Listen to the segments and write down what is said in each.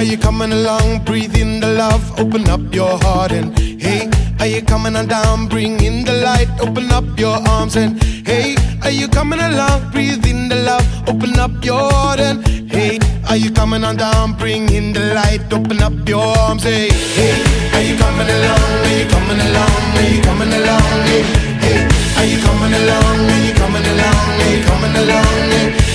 are you coming along? Breathe in the love, open up your heart and hey, are you coming on down? Bring in the light, open up your arms and hey, are you coming along? Breathe in the love, open up your heart and hey, are you coming on down? Bring in the light, open up your arms. Hey, hey, are you coming along? Are you coming along? Are you coming along? Hey, hey, are you coming along? Are you coming along? Are you coming along? Hey,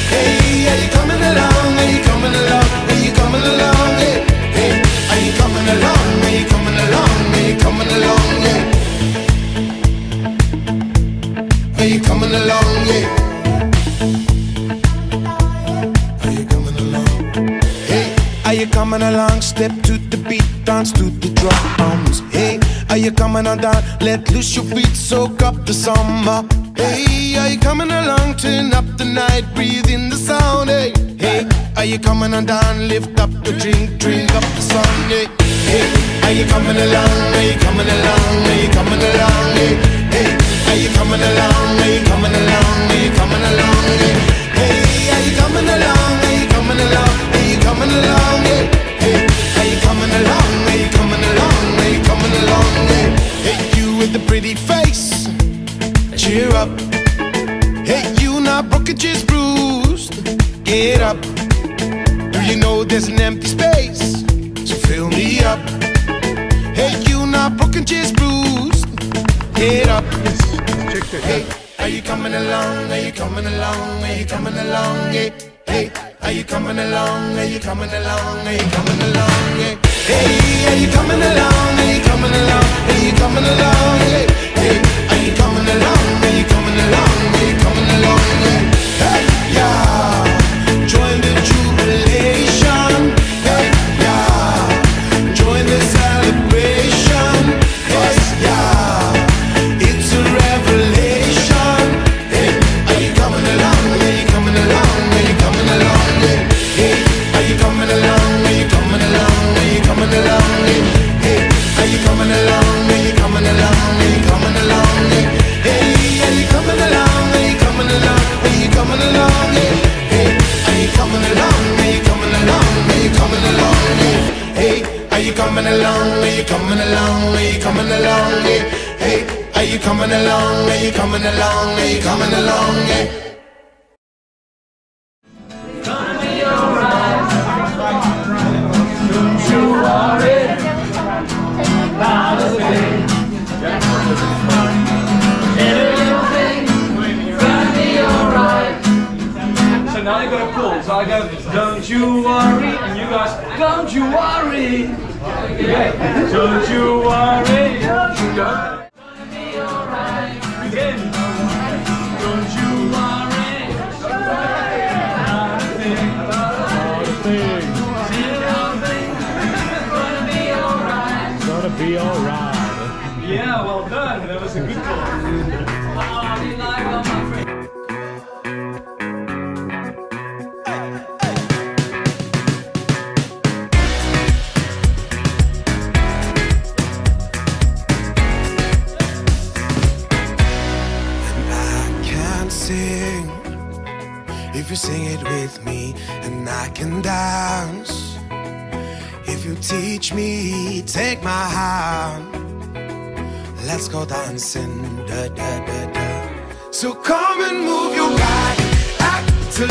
are you coming along? Step to the beat, dance to the drums. Hey, are you coming on down? Let loose your feet, soak up the summer. Hey, are you coming along? Turn up the night, breathe in the sound. Hey, hey, are you coming on down? Lift up the drink, drink up the sun. Hey, hey, are you coming along? Are you coming along? Are you coming along? Hey, hey, are you coming along? Are you coming along? Are you coming along? Hey, hey, are you coming along? Are you coming along? Up. Hey, you not broken, just bruised. Get up. Hey, are you coming along? Are you coming along? Are you coming along? Hey, hey, are you coming along? Are you coming along? Are you coming along? Hey, Hey, are you coming along? Are you coming along? Are you coming along? Hey. I go, don't you worry, and you guys, don't you worry. Okay, don't you worry. You go. Sing if you sing it with me, and I can dance if you teach me. Take my hand, let's go dancing. Da, da, da, da. So come and move your body, act a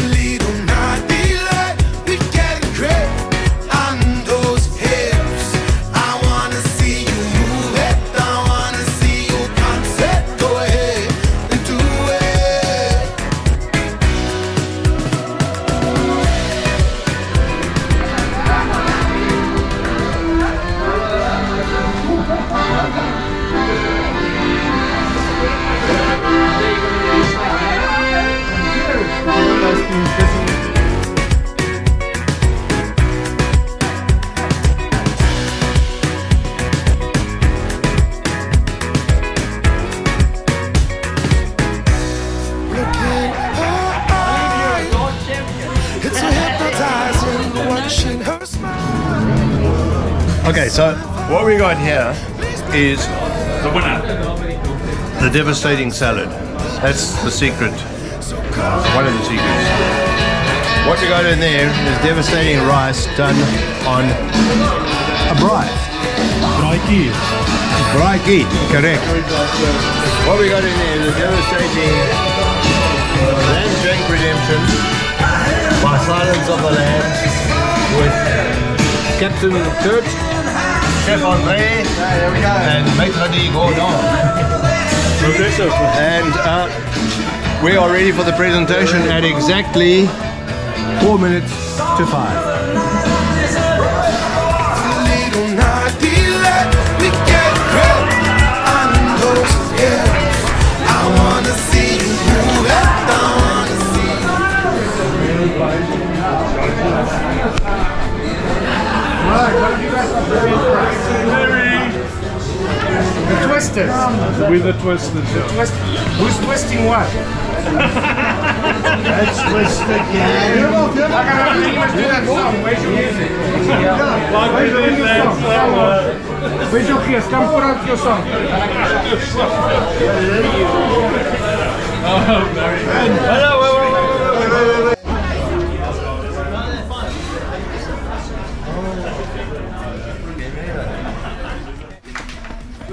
Okay, so what we got here is the winner, the devastating salad. That's the secret. One of the secrets. What you got in there is devastating rice done on a braai. Braaitjie. Braaitjie, correct. What we got in there is a devastating Land Drink Redemption by Silence of the Lambs with Captain Kurt, Chef Andre, and Maître D. Gordon. Progressive. And uh, we are ready for the presentation at exactly four minutes to five. Twisters. With the twisters. Twist, who's twisting what? Let's twist again. I gotta you do that song. Where's your music? Where's your music song? Where's your kiss? Come put out your song.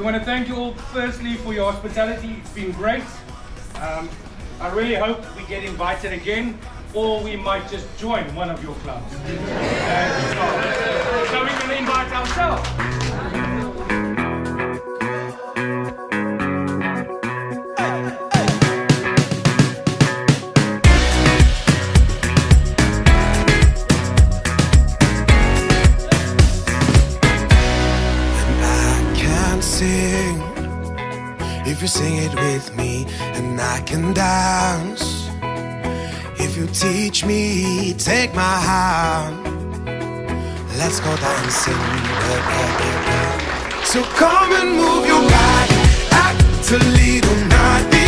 We want to thank you all firstly for your hospitality. It's been great. Um, I really hope we get invited again or we might just join one of your clubs. Uh, so, so we can invite ourselves. With me, and I can dance if you teach me. Take my hand, let's go dancing. So come and move your body, act a little naughty